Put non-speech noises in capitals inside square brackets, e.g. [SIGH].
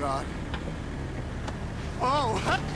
God. Oh! [LAUGHS]